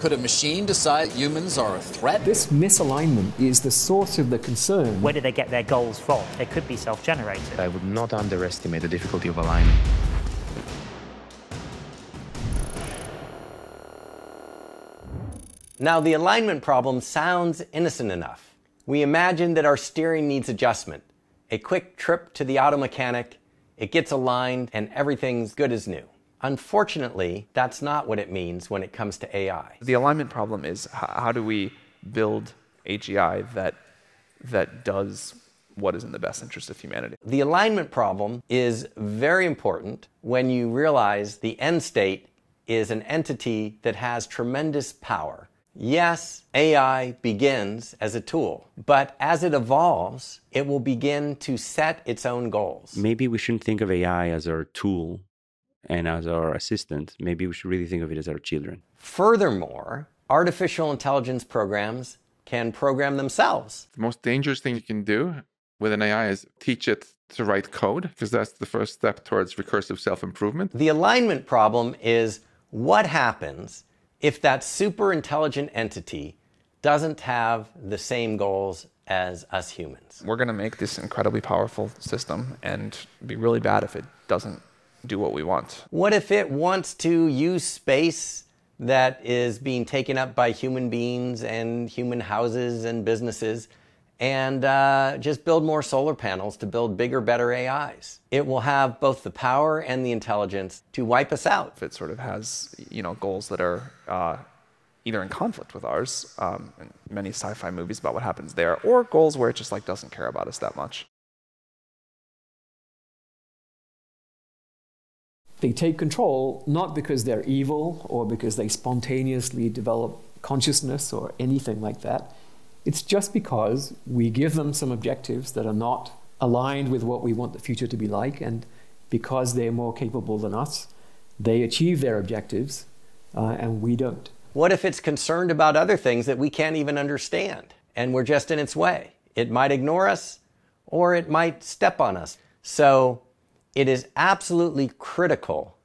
Could a machine decide humans are a threat? This misalignment is the source of the concern. Where do they get their goals from? They could be self generated. I would not underestimate the difficulty of alignment. Now, the alignment problem sounds innocent enough. We imagine that our steering needs adjustment. A quick trip to the auto mechanic, it gets aligned, and everything's good as new. Unfortunately, that's not what it means when it comes to AI. The alignment problem is how do we build AGI that, that does what is in the best interest of humanity? The alignment problem is very important when you realize the end state is an entity that has tremendous power. Yes, AI begins as a tool, but as it evolves, it will begin to set its own goals. Maybe we shouldn't think of AI as our tool and as our assistant, maybe we should really think of it as our children. Furthermore, artificial intelligence programs can program themselves. The most dangerous thing you can do with an AI is teach it to write code, because that's the first step towards recursive self improvement. The alignment problem is what happens if that super intelligent entity doesn't have the same goals as us humans? We're going to make this incredibly powerful system and be really bad if it doesn't do what we want. What if it wants to use space that is being taken up by human beings and human houses and businesses and uh, just build more solar panels to build bigger, better AIs? It will have both the power and the intelligence to wipe us out. If it sort of has, you know, goals that are uh, either in conflict with ours, um, in many sci-fi movies about what happens there, or goals where it just like doesn't care about us that much. They take control not because they're evil or because they spontaneously develop consciousness or anything like that. It's just because we give them some objectives that are not aligned with what we want the future to be like, and because they're more capable than us, they achieve their objectives uh, and we don't. What if it's concerned about other things that we can't even understand and we're just in its way? It might ignore us or it might step on us. So it is absolutely critical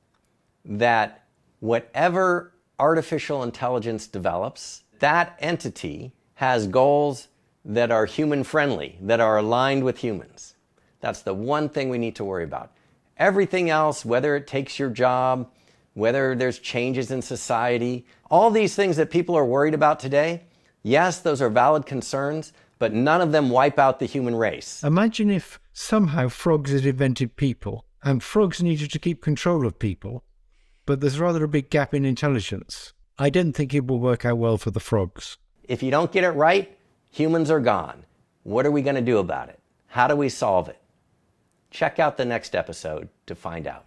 that whatever artificial intelligence develops, that entity has goals that are human friendly, that are aligned with humans. That's the one thing we need to worry about. Everything else, whether it takes your job, whether there's changes in society, all these things that people are worried about today, yes, those are valid concerns, but none of them wipe out the human race. Imagine if somehow frogs had invented people and frogs needed to keep control of people, but there's rather a big gap in intelligence. I don't think it will work out well for the frogs. If you don't get it right, humans are gone. What are we going to do about it? How do we solve it? Check out the next episode to find out.